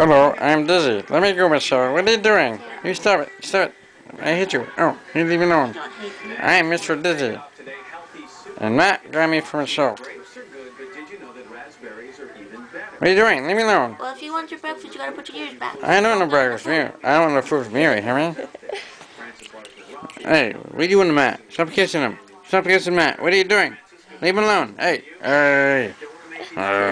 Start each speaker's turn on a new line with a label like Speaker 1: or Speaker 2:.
Speaker 1: Hello, I'm Dizzy. Let me go, Michelle. What are you doing? You stop it. Stop it. I hit you. Oh, you leave me alone. I'm Mr. Dizzy. And Matt got me for Michelle. What are you doing? Leave me alone.
Speaker 2: Well, if you want your breakfast, you gotta put your ears back.
Speaker 1: I don't want no breakfast from. I don't want no food from you, hear me? Hey, what are you doing to Matt? Stop kissing him. Stop kissing Matt. What are you doing? Leave him alone. Hey. Hey. hey.